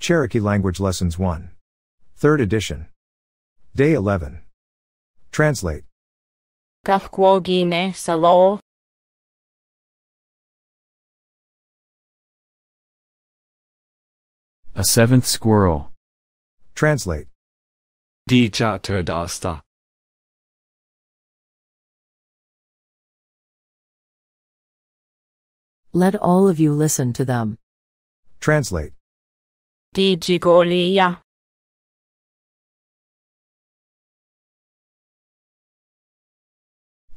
Cherokee Language Lessons 1. 3rd edition. Day 11. Translate. Kahkwogine sa. A seventh squirrel. Translate. Dija Turdasta. Let all of you listen to them. Translate. Digigolia.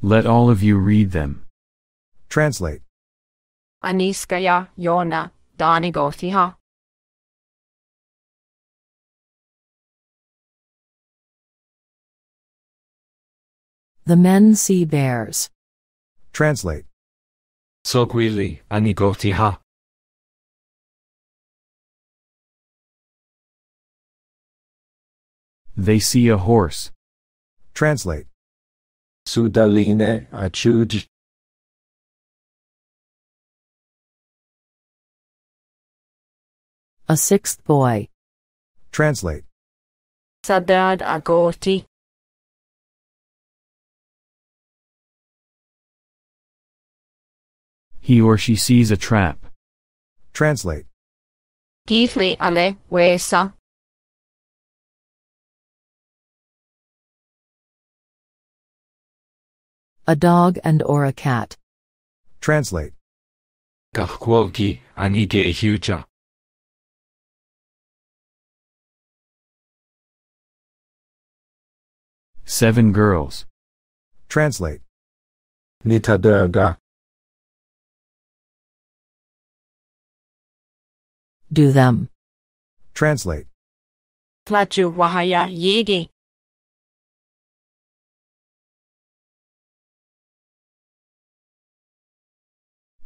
Let all of you read them. Translate. Aniskaya Yona Danigotiha. The men see bears. Translate. Sogwili Anigotiha. They see a horse. Translate. Sudaline Achuj. A sixth boy. Translate. Sadad Agoti. He or she sees a trap. Translate. Gifli Ale Wesa. A dog and or a cat. Translate. Kahkwogi Anige Huja. Seven girls. Translate. Nitadurga. Do them. Translate. Plaju Wahaya Yigi.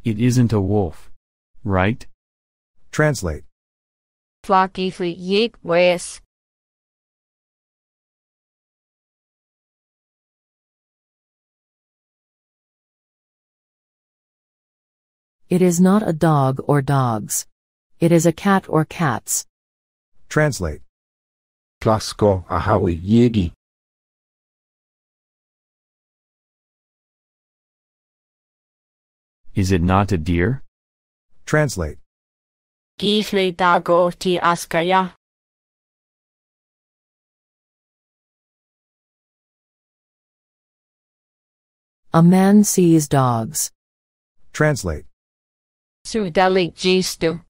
It isn't a wolf. Right? Translate. Tla Gifli Wes. It is not a dog or dogs. It is a cat or cats. Translate. Plasko Ahawi Yegi. Is it not a deer? Translate. Gifli Dagoti Askaya. A man sees dogs. Translate. Sudali Gistu.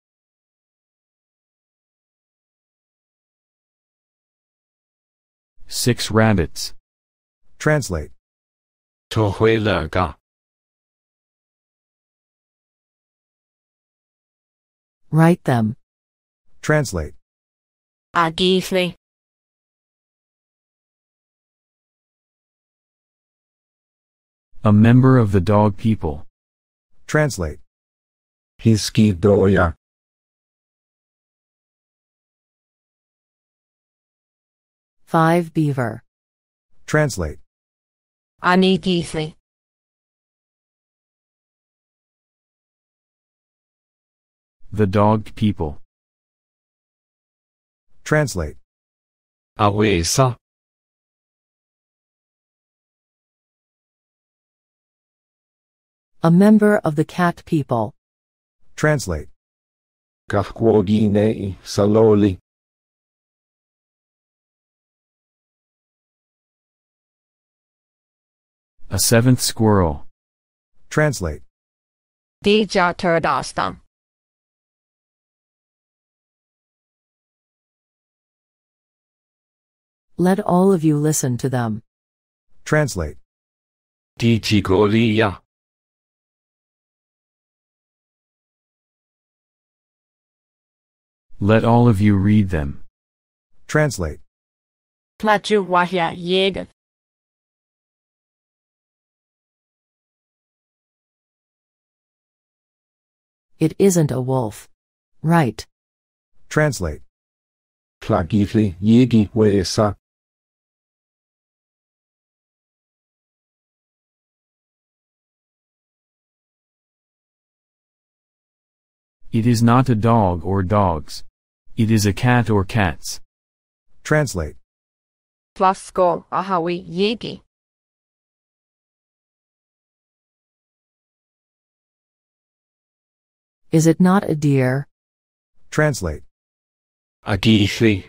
Six rabbits. Translate. Tohuelaga. Write them. Translate. Agifli. A member of the dog people. Translate. Hiski Doya. Five beaver. Translate. Ani The dog people. Translate. Awesa. A member of the cat people. Translate. Kahkwogine Saloli. A seventh squirrel. Translate. Dija Let all of you listen to them. Translate. Digigolia. Let all of you read them. Translate. Plaju Wahya Yig. It isn't a wolf. Right. Translate. Plagifli Yegi Wesa. It is not a dog or dogs. It is a cat or cats. Translate. Flasko ahawi yegi. Is it not a deer? Translate. Agithli.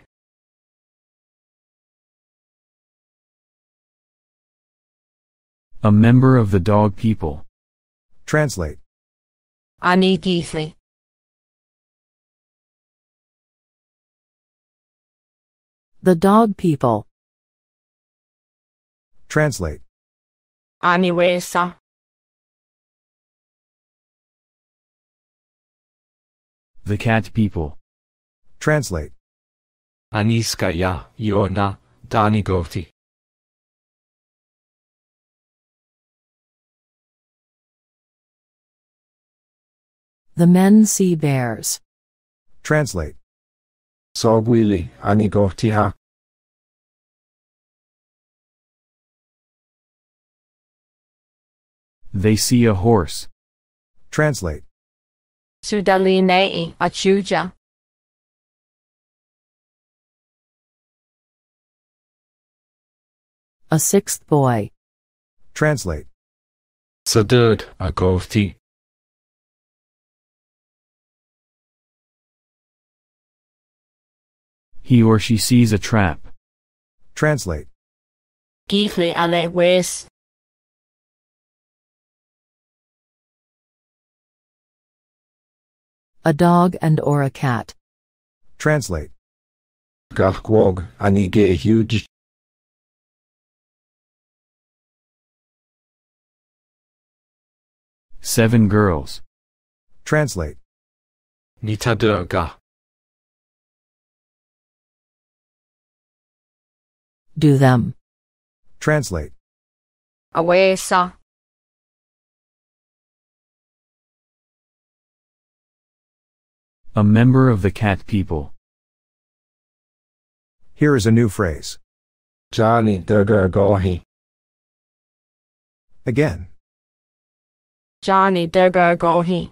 A member of the dog people. Translate. Anigithli. The dog people. Translate. Aniwesa. Uh, the cat people. Translate. Aniskaya. Yona. Danigoti. The men see bears. Translate. Sogwili. Anigotiha. They see a horse. Translate. Sudalinei achuja. A sixth boy. Translate. Sadud. Agoti. He or she sees a trap. Translate. Githli ale wes. A dog and or a cat. Translate. Galkwog. Anige huge. Seven girls. Translate. Nita Nitadurga. Do them. Translate. Awesa. A member of the cat people. Here is a new phrase. Johnny Durgagohi. Again. Johnny Dergergohi.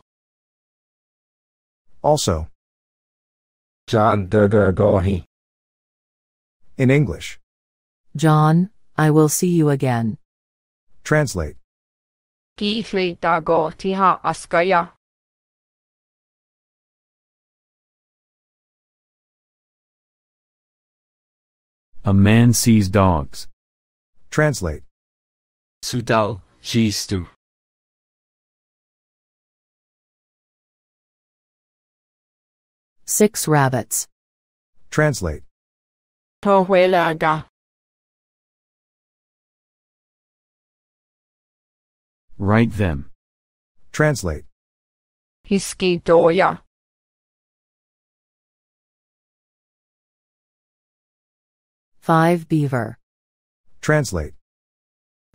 Also. John Durgagohi. In English. John, I will see you again. Translate. Githli dargo tiha askaya. A man sees dogs. Translate. Sudal. Shistu. Six rabbits. Translate. Tohuelaga. Write them. Translate. Hiski doya. Five beaver. Translate.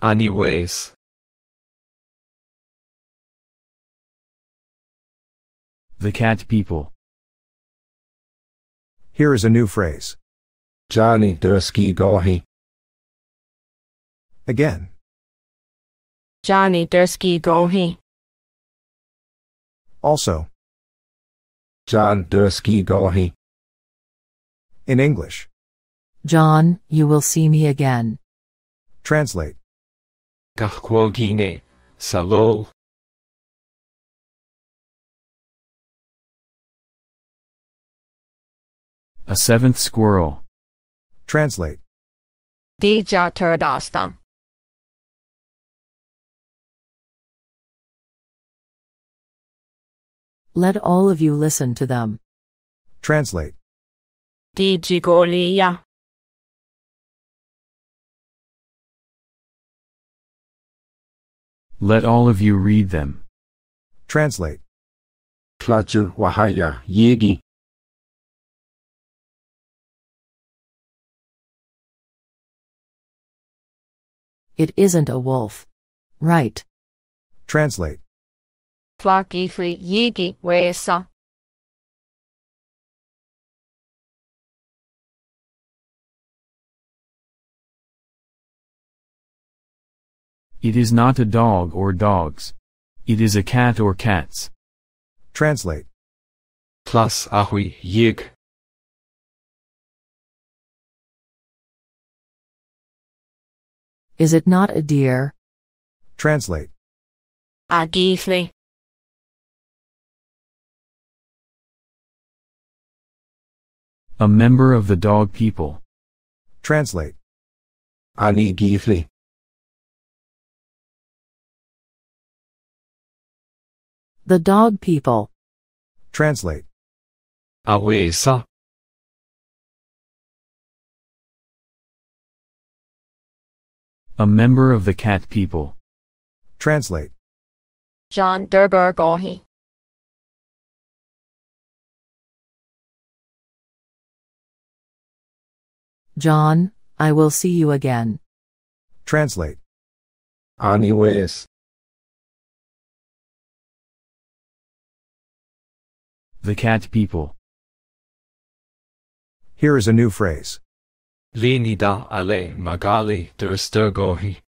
Anyways. The cat people. Here is a new phrase. Johnny Dursky Gohi. Again. Johnny Dursky gohi. Also. John Dursky Gohi. In English. John, you will see me again. Translate. Gahkwogine. Salol. A seventh squirrel. Translate. Dija turdastam. Let all of you listen to them. Translate. Digigoliya. Let all of you read them. Translate. Klajul Wahaya. Yegi. It isn't a wolf. Right. Translate yigi wesa. It is not a dog or dogs. It is a cat or cats. Translate. Plus ahui yig. Is it not a deer? Translate. Agifli. A member of the dog people. Translate. Ani Gifli. The dog people. Translate. Awesa. A member of the cat people. Translate. John Derbergohi. John, I will see you again. Translate. Ani Wes. The cat people. Here is a new phrase. Linida Ale Magali Durstergohi.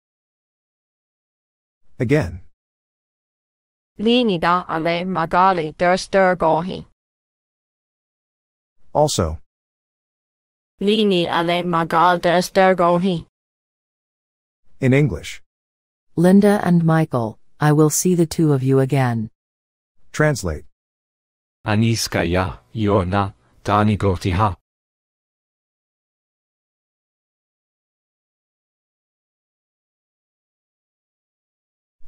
Again. Linida ale magali Derstergohi. Also. Lini ale magal Derstergohi. In English. Linda and Michael, I will see the two of you again. Translate. Aniskaya Yorna Dani Gotiha.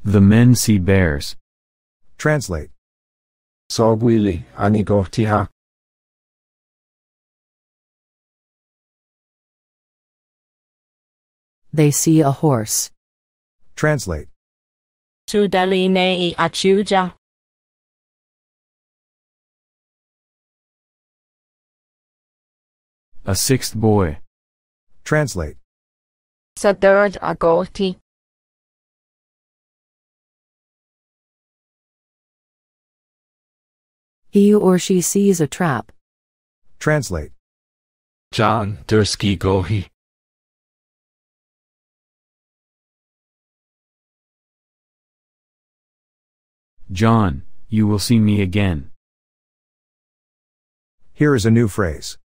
The men see bears. Translate. Sogwili Ani They see a horse. Translate. Sudaline i achuja. A sixth boy. Translate. Sa third agoti. He or she sees a trap. Translate. John Dursky Gohi. John, you will see me again. Here is a new phrase.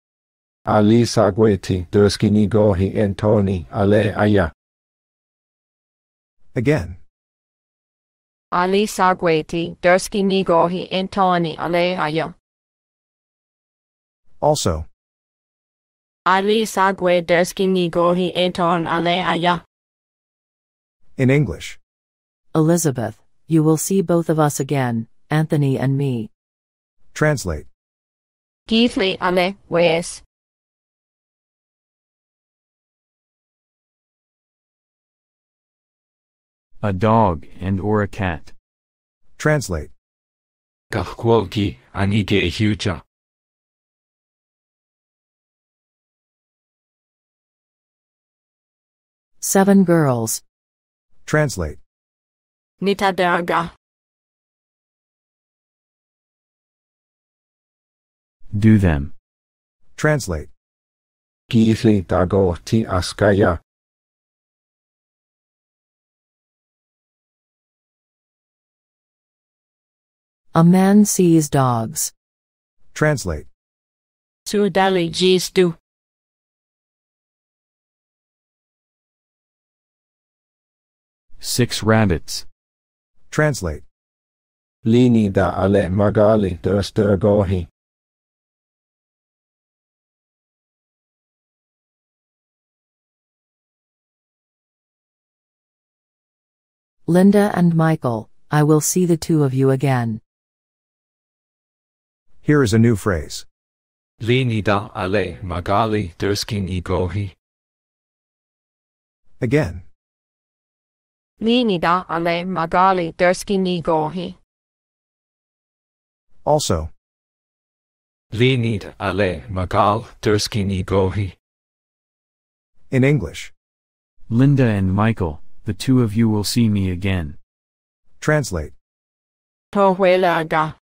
Ali Sagweti Dursky Nigohi Antoni Ale Aya. Again. Ali sagweti Derski nigohi Antoni ale ayo. Also. Ali sagwe Derski nigohi Anton ale aya. In English. Elizabeth, you will see both of us again, Anthony and me. Translate. Gifli ale wes. A dog and or a cat. Translate. Gahkwoki Anige Huja. Seven girls. Translate. Nitaderga. Do them. Translate. Gifli Dagoti Askaya. A man sees dogs. Translate. Sudali jistu. Six rabbits. Translate. Lini da Ale Magali Durstergohi. Linda and Michael, I will see the two of you again. Here is a new phrase. Lini da Ale Magali Dursky Nigohi. Again. Linida ale magali. Also. Linida ale magal. In English. Linda and Michael, the two of you will see me again. Translate. Tohuelaga.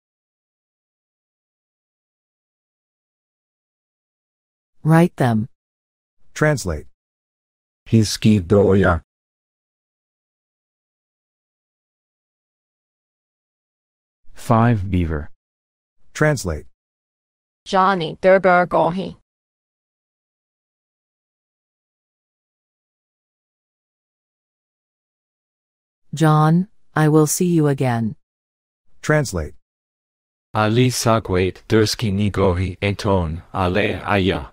Write them. Translate. Hiski doya. 5 Beaver. Translate. Johnny Derbergohi. John, I will see you again. Translate. Ali Sakwait Durski Nigohi Anton Ale Aya.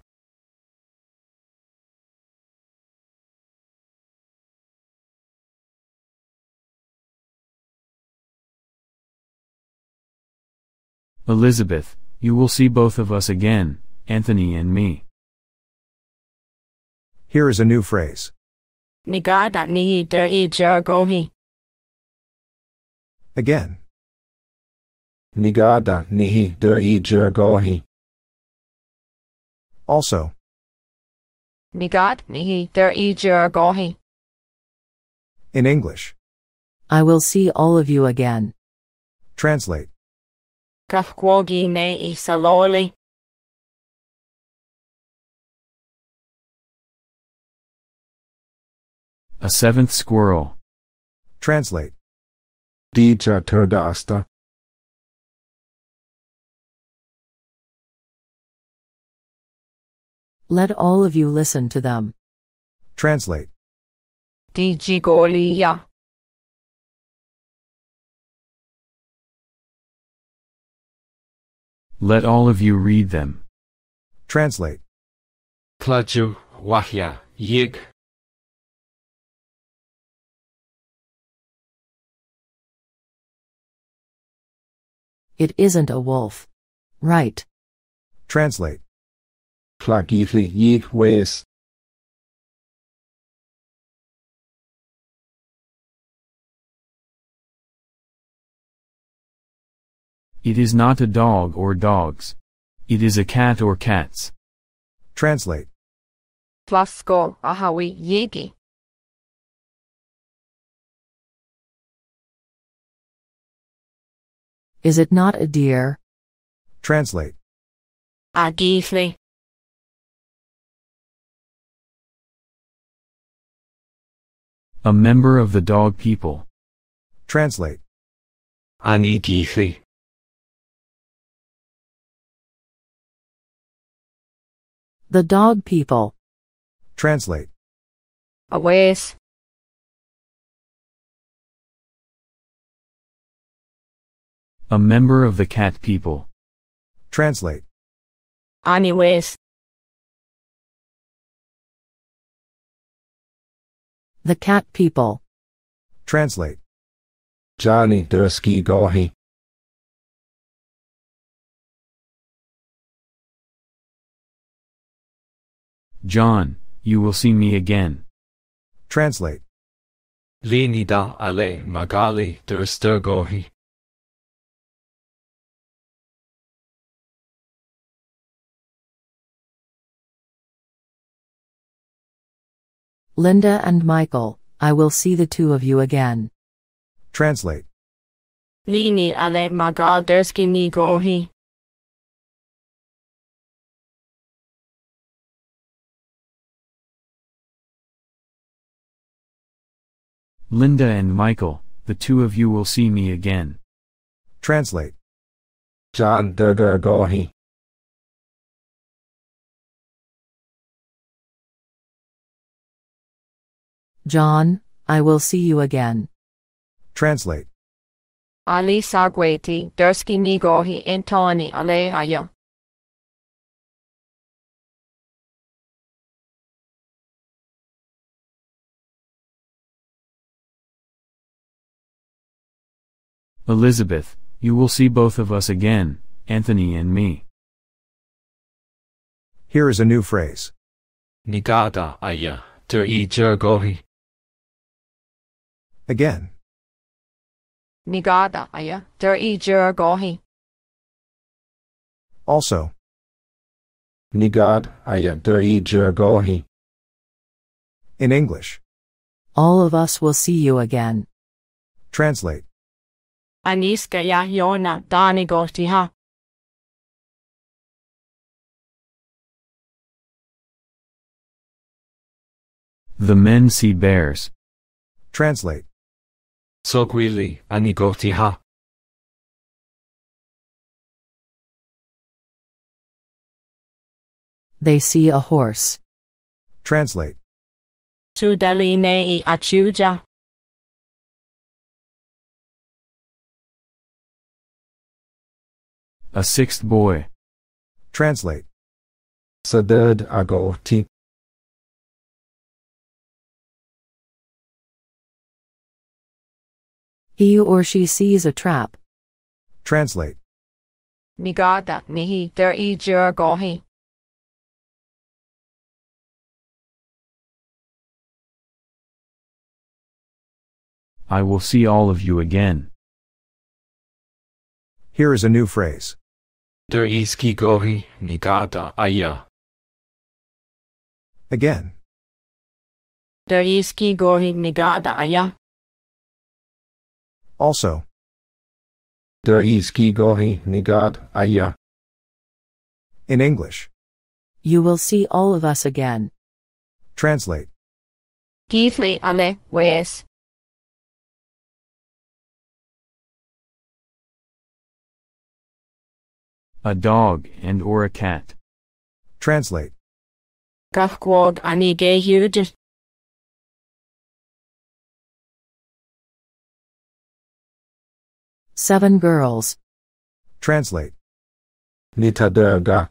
Elizabeth, you will see both of us again, Anthony and me. Here is a new phrase. Nigada ni der i jergohi. Again. Nigada nihi der jergohi. Also. Nigad ni der jergohi. In English. I will see all of you again. Translate. Kafkwogi ne i saloli. A seventh squirrel. Translate. Dija turdasta. Let all of you listen to them. Translate. Di Let all of you read them. Translate. Klaju wahya yig. It isn't a wolf. Right. Translate. Klagithli yig ways. It is not a dog or dogs. It is a cat or cats. Translate. Flasko ahawi yigi. Is it not a deer? Translate. Agifli. A member of the dog people. Translate. Ani The dog people. Translate. Awes. A member of the cat people. Translate. Anyways. The cat people. Translate. Johnny derski gohi. John, you will see me again. Translate. Linida ale magali derstergohi. Linda and Michael, I will see the two of you again. Translate. Lini ale magalderski ni gohi. Linda and Michael, the two of you will see me again. Translate. John dergohi. John, I will see you again. Translate. Ali sagweti derski ni gohi intoni Elizabeth, you will see both of us again, Anthony and me. Here is a new phrase. Nigada aya der i. Again. Nigada aya der i. Also. Nigad aya der i. In English. All of us will see you again. Translate. Aniska ya yona dani gosti ha. The men see bears. Translate. Sogwili anigoti ha. They see a horse. Translate. Sudali ne i achuja. A sixth boy. Translate. Saderd agoti. He or she sees a trap. Translate. Nigada nihi der i jurgohi. I will see all of you again. Here is a new phrase. Der iski gohi nigada aya. Again. Der iski gohi nigada aya. Also. Der iski gohi nigad aya. In English. You will see all of us again. Translate. Githli ale wes. A dog and or a cat. Translate. Gafgwog ani ge. Seven girls. Translate. Nitaderga.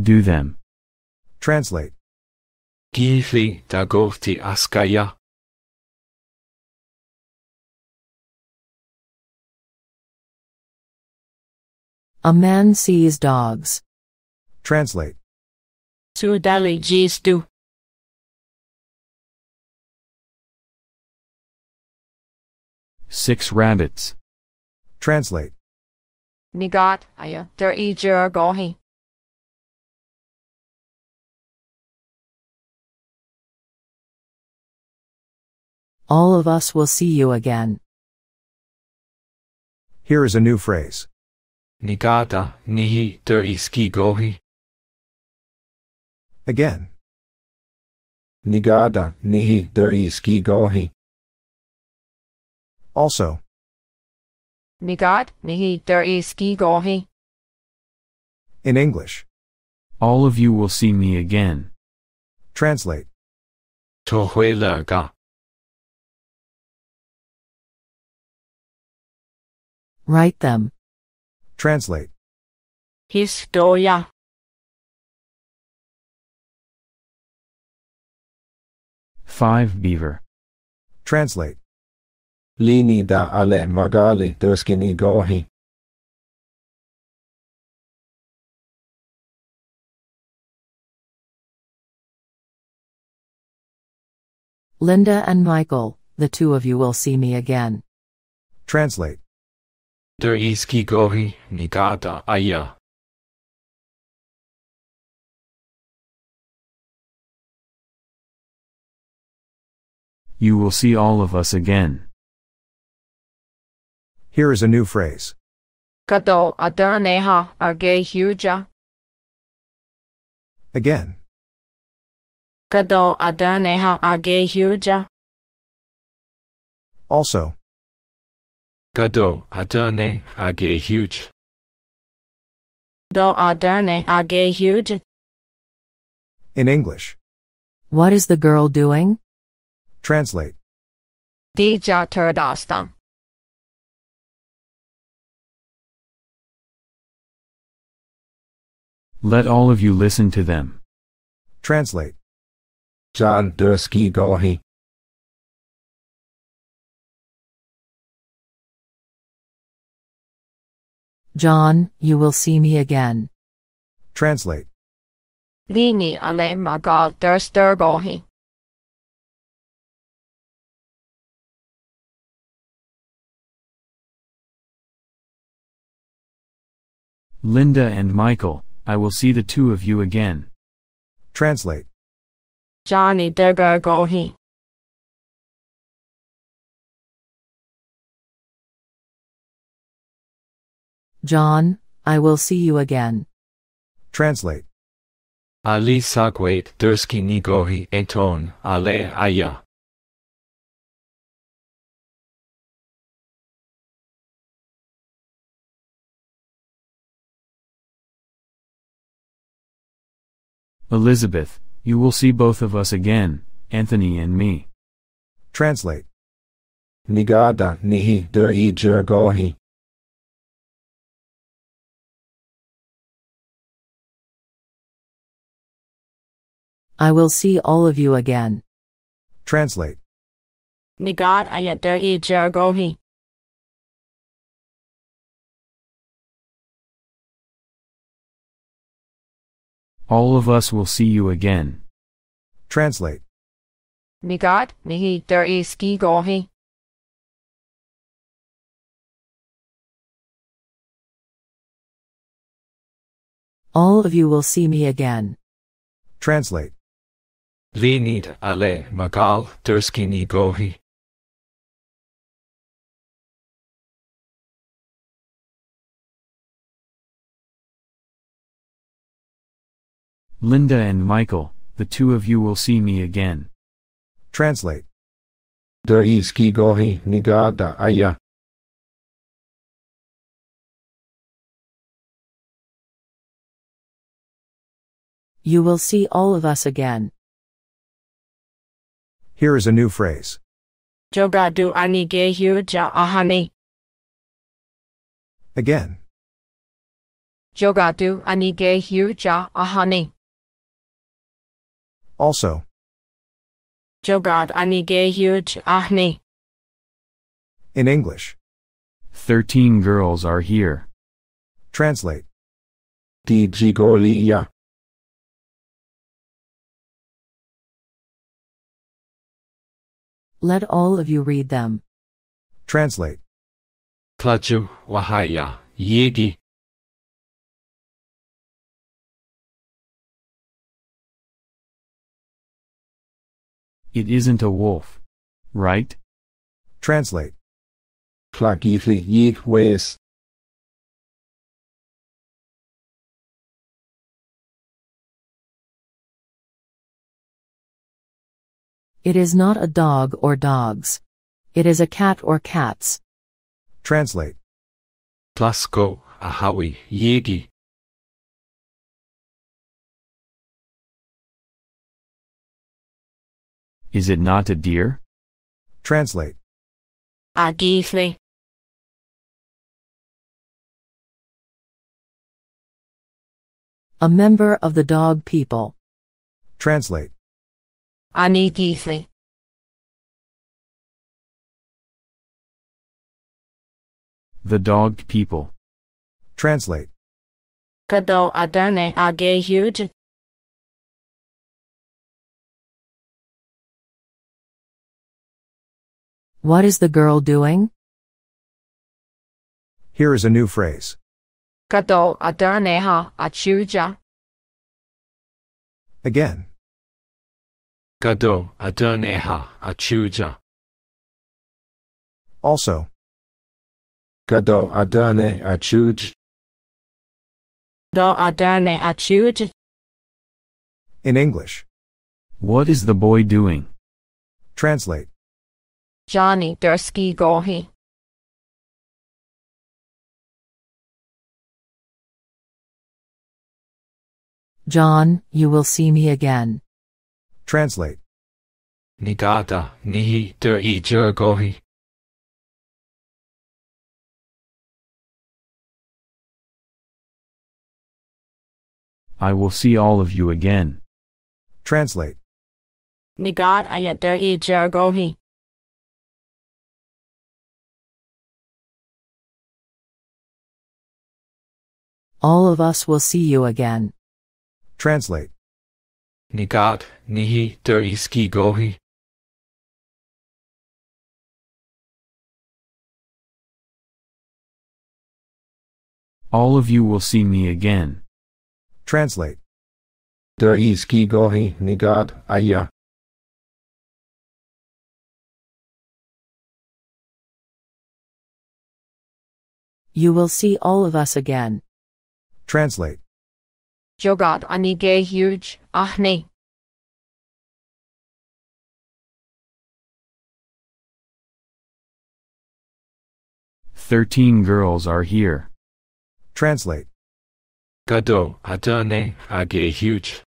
Do them. Translate. Githli dagofti askaya. A man sees dogs. Translate. Sudali jistu. Six rabbits. Translate. Nigat aya der i jurgohi. All of us will see you again. Here is a new phrase. Nigada nihi der iski gohi. Again. Nigada nihi der iski gohi. Nigat Also. nihi der iski gohi. In English. All of you will see me again. Translate. Tohuelaga. Write them. Translate. Historia. Five beaver. Translate. Lini da ale magali derskini gohi. Linda and Michael, the two of you will see me again. Translate. Der iski gohi nigada aya. You will see all of us again. Here is a new phrase. Kado aderneha arge huja. Again. Kado aderneha arge huja. Also. Gado adane age huge. Do aderne arge huge. In English. What is the girl doing? Translate. Dija turdastam. Let all of you listen to them. Translate. John derski gohi. John, you will see me again. Translate. Lini ale magal der sturgohi. Linda and Michael, I will see the two of you again. Translate. Johnny der John, I will see you again. Translate. Ali sagwait derski nigohi eton ale aya. Elizabeth, you will see both of us again, Anthony and me. Translate. nigada nihi der i jergohi. I will see all of you again. Translate. Nigad ayat der i jargohi. All of us will see you again. Translate. Nigad nihi der i ski gohi. All of you will see me again. Translate. Linid ale magal derski nigohi. Linda and Michael, the two of you will see me again. Translate. Der i skigohi nigada aya. You will see all of us again. Here is a new phrase. Jogadu ani gehu ja ahani. Again. Jogadu ani gehu ja ahani. Also. Jogad ani gehu ja ahni. In English. Thirteen girls are here. Translate. Di jigoliya. Let all of you read them. Translate. Klaju wahaya yegi. It isn't a wolf. Right? Translate. Klagithli yig wes. It is not a dog or dogs. It is a cat or cats. Translate. Plasko ahawi yegi. Is it not a deer? Translate. Agifli. A member of the dog people. Translate. Ani gifli. The dog people. Translate. Kado adane agehu ja. What is the girl doing? Here is a new phrase. Kado adane ha achuja. Again. Gado adoneha achuja. Also. Gado adane achuj. Do adane achuja. In English. What is the boy doing? Translate. Johnny der ski gohi. John, you will see me again. Translate. Nigada nihi der i jergohi. I will see all of you again. Translate. Nigad ayat der i jargohi. All of us will see you again. Translate. Nigad nihi der i skigohi. All of you will see me again. Translate. Der i skigohi nigad aya. You will see all of us again. Translate. Jogad ani gehu ja ahni. Thirteen girls are here. Translate. Gado adone age huge.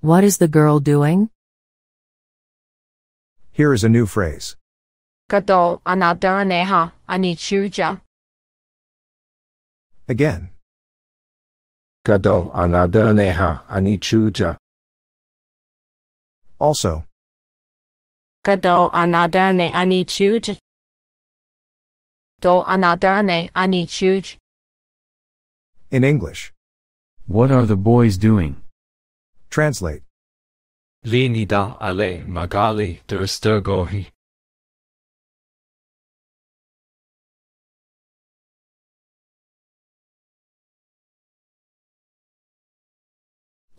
What is the girl doing? Here is a new phrase. Gadol anadaneha anichuja. Again. Gadol anadaneha anichuja. Also. Gadol anadane anichuj. Do anadane anichuj. In English. What are the boys doing? Translate. Linida ale magali durstergohi.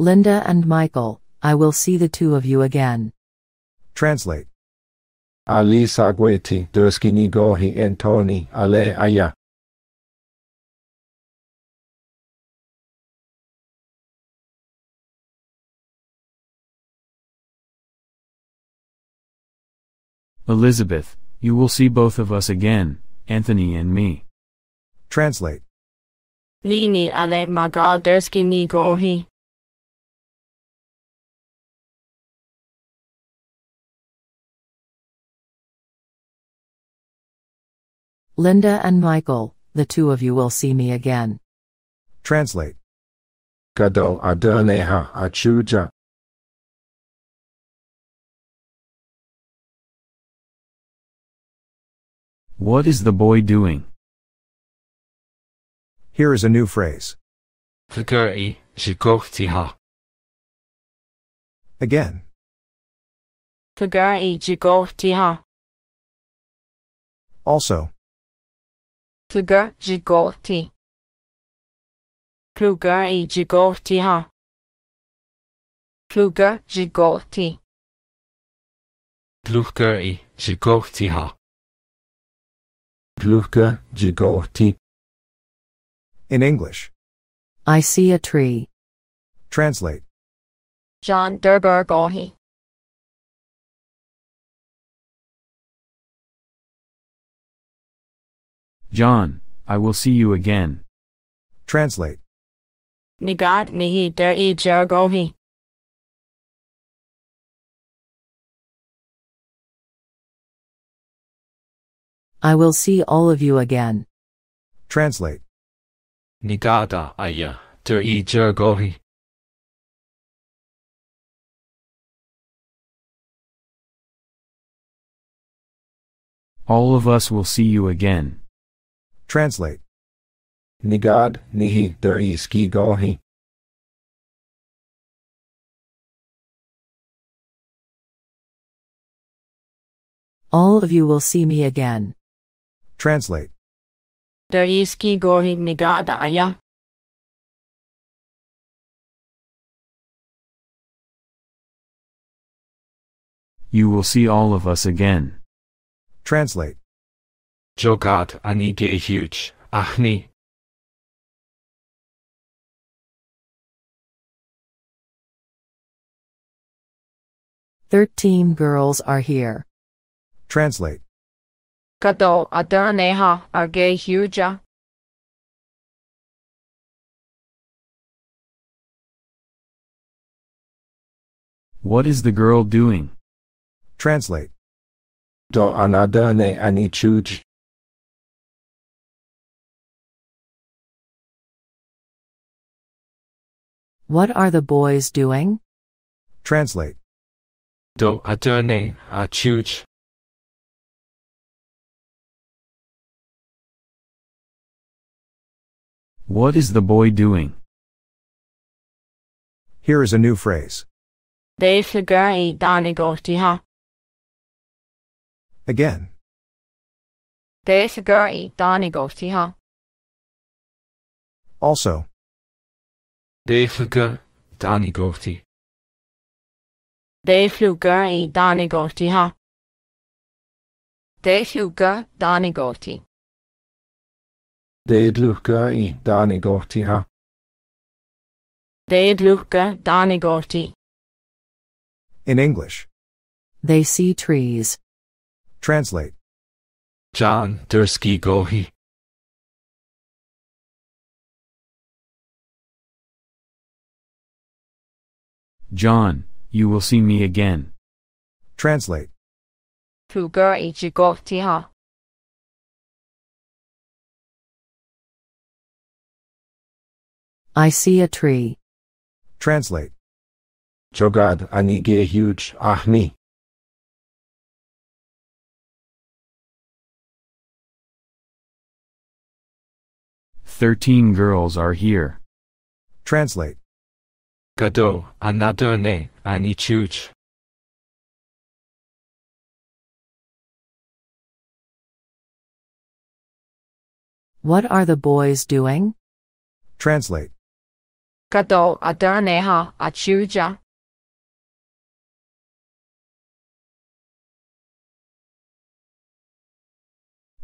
Linda and Michael, I will see the two of you again. Translate. Ali sagweti durski nigohi Antoni ale aya. Elizabeth, you will see both of us again, Anthony and me. Translate. Lini ale magal derski ni gohi. Linda and Michael, the two of you will see me again. Translate. Gadol adaneha achuja. What is the boy doing? Here is a new phrase. Figuri jigohtiha. Again. Fugar i. Also. Fugar jigoti. Plugar i jigotiha. Plugar jigoti. Gluhguri jigohtiha. Gluhka jigoti. In English. I see a tree. Translate. John Derber John, I will see you again. Translate. Nigad nihi der i. I will see all of you again. Translate. Nigada aya dur i jergohi. All of us will see you again. Translate. Nigad nihi duriski gohi. All of you will see me again. Translate. Der iski gohi nigada aya. You will see all of us again. Translate. Jogad anige huge. Achni. Thirteen girls are here. Translate. Gadol adaneha arge huja. What is the girl doing? Translate. Do anadane anichuj. What are the boys doing? Translate. Do aderne achuj. What is the boy doing? Here is a new phrase. Er er de fugar er i danigotiha. Again. De fugar i danigotiha. Also. Defiger danigoti. De flugar i danigotiha. De flugar danigoti. Deidluhka i danigotiha. De lugar danigoti. In English. They see trees. Translate. John Durski gohi. John, you will see me again. Translate. Thu gur i ha. I see a tree. Translate. Jogad ani ge huge ahni. Thirteen girls are here. Translate. Gado anadone ani chuch. What are the boys doing? Translate. Kado adane ha achuja.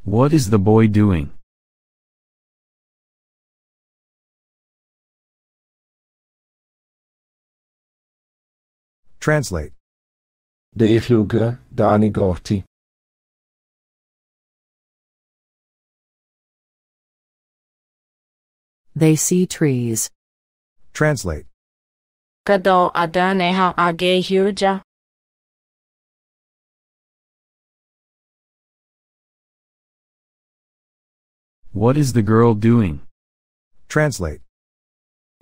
What is the boy doing? Translate. De ifluge er da er ani gorti. They see trees. Translate. Kado adane ha age huja. What is the girl doing? Translate.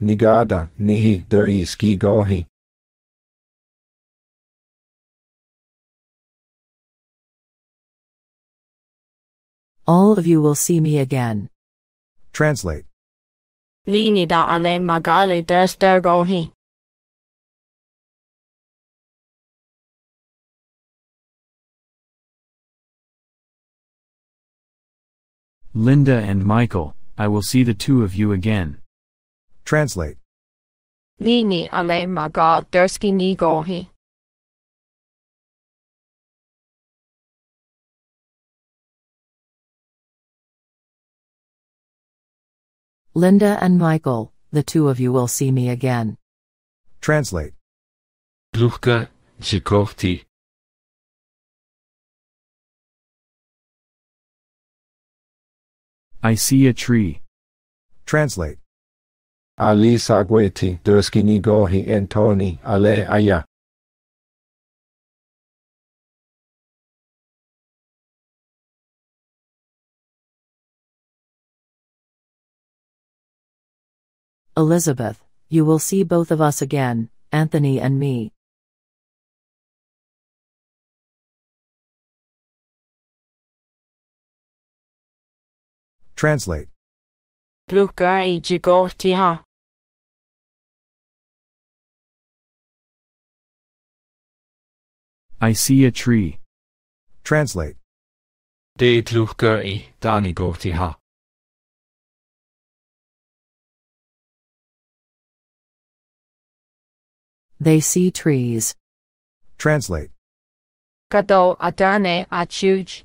Nigada nihi der iski gohi. All of you will see me again. Translate. Lini da ale magali des dergohi. Linda and Michael, I will see the two of you again. Translate. Lini ale magal derski nigohi. Linda and Michael, the two of you will see me again. Translate. Luchka jigorti. I see a tree. Translate. Ali sagweti derski ni gohi Antoni ale aya. Elizabeth, you will see both of us again, Anthony and me. Translate. Plugar i jigoti. I see a tree. Translate. De luchka i dani They see trees. Translate. Kado adane achuj.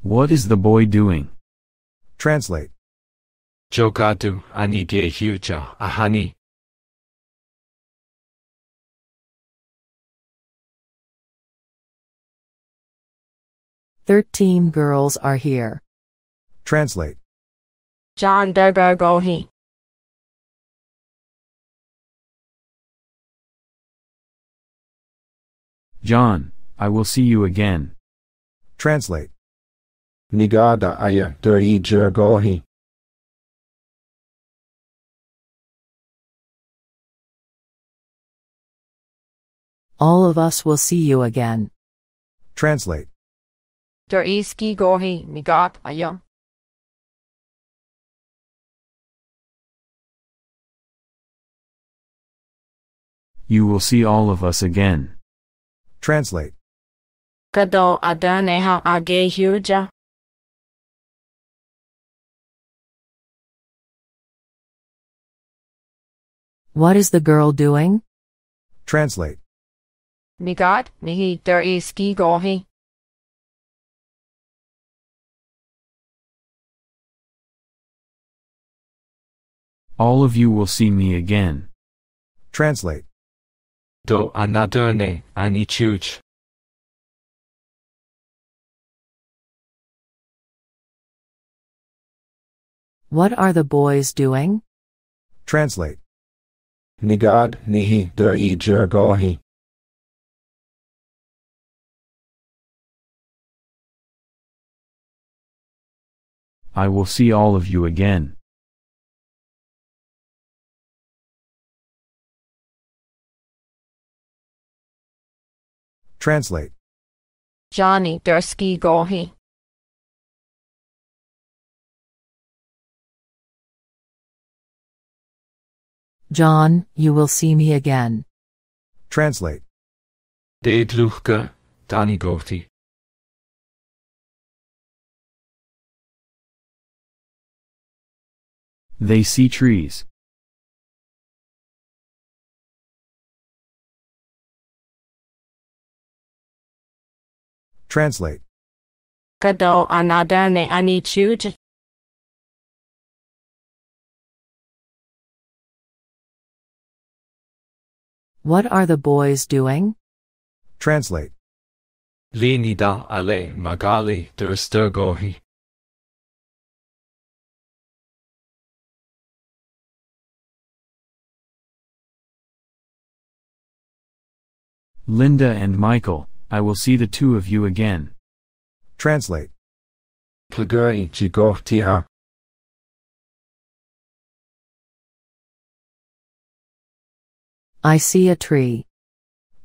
What is the boy doing? Translate. Jogadu ani ge huja ahani. Thirteen girls are here. Translate. John dergohi. John, I will see you again. Translate. Nigada aya der. All of us will see you again. Translate. Der iski gohi migat ayam. You will see all of us again. Translate. Kado adane ha age huja. What is the girl doing? Translate. Migat nihi der iski gohi. All of you will see me again. Translate. Do anadone ani chuch. What are the boys doing? Translate. Nigad nihi der i jergohi. I will see all of you again. Translate. Johnny Dursky Gohi. John, you will see me again. Translate. Deedluchke, er Dani Gothi. They see trees. Translate. Kado anadane anichuj. What are the boys doing? Translate. Linida ale magali der stergohi. Linda and Michael, I will see the two of you again. Translate. Plaguri jigohtiha. I see a tree.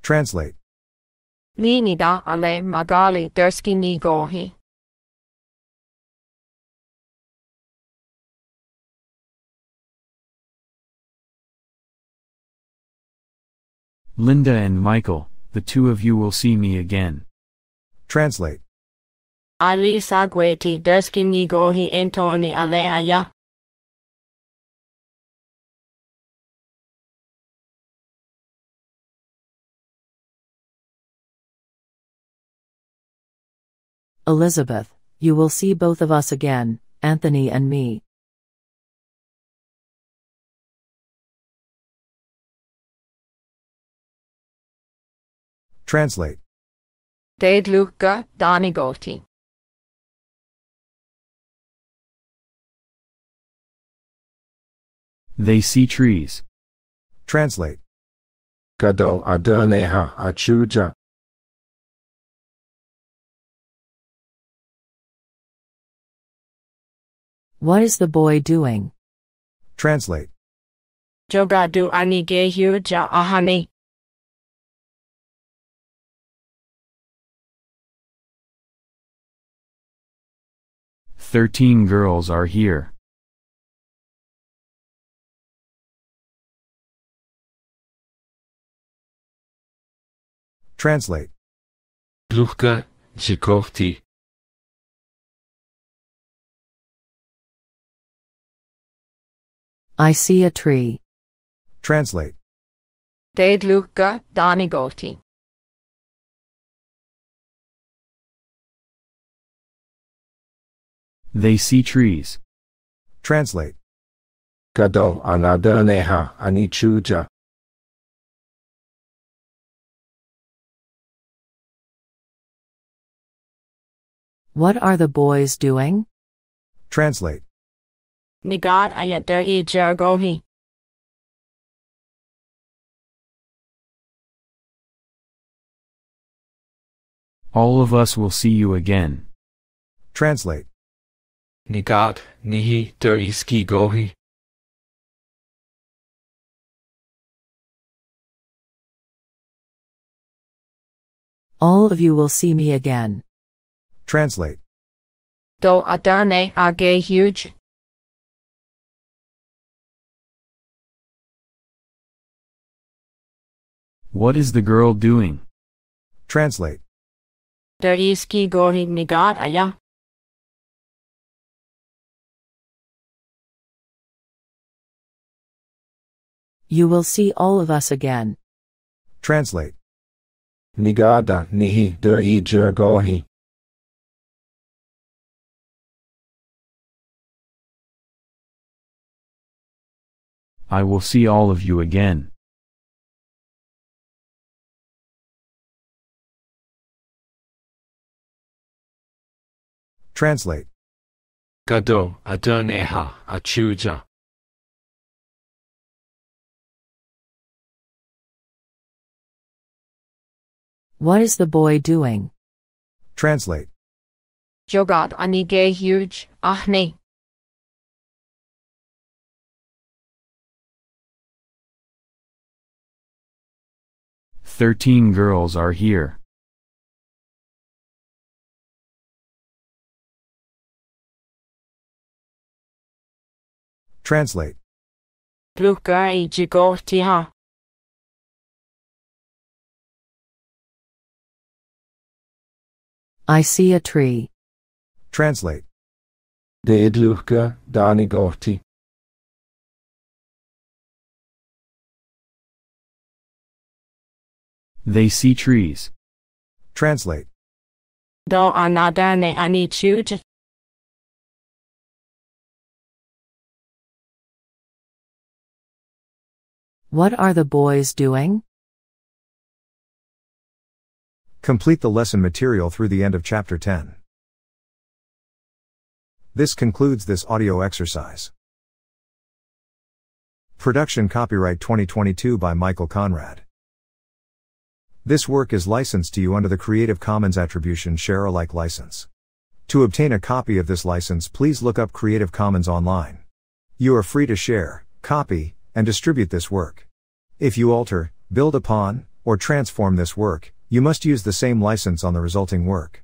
Translate. Linida ale magali Dursky Nigohi. Linda and Michael, the two of you will see me again. Translate. Ali Sagweti Dursky Nigohi Antoni ale aya. Elizabeth, you will see both of us again, Anthony and me. Translate. Deedluchke Dani Goti. They see trees. Translate. Gadol aderneha achuja. What is the boy doing? Translate. Jogadu ani gehuja ahani. Thirteen girls are here. Translate. Luchke, jigohti. I see a tree. Translate. Deedluchke Dani They see trees. Translate. Gadol anaderneha anichuja. What are the boys doing? Translate. Nigad ayat der i jergohi. All of us will see you again. Translate. Nigad nihi der iski gohi. All of you will see me again. Translate. Do adane age huge. What is the girl doing? Translate. Der iski gohi nigad aya. You will see all of us again. Translate. Nigada nihi der i jergohi. I will see all of you again. Translate. Gado Adoneha Achuja. What is the boy doing? Translate. Jogat ani gay huge, ahni. Thirteen girls are here. Translate. Pluka i jigortiha. I see a tree. Translate. Deedluhka Danigorti. They see trees. Translate. Do anadane ani chuj. What are the boys doing? Complete the lesson material through the end of chapter 10. This concludes this audio exercise. Production copyright 2022 by Michael Conrad. This work is licensed to you under the Creative Commons Attribution Share Alike license. To obtain a copy of this license, please look up Creative Commons online. You are free to share, copy, and distribute this work. If you alter, build upon, or transform this work, you must use the same license on the resulting work.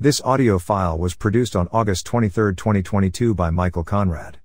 This audio file was produced on August 23, 2022 by Michael Conrad.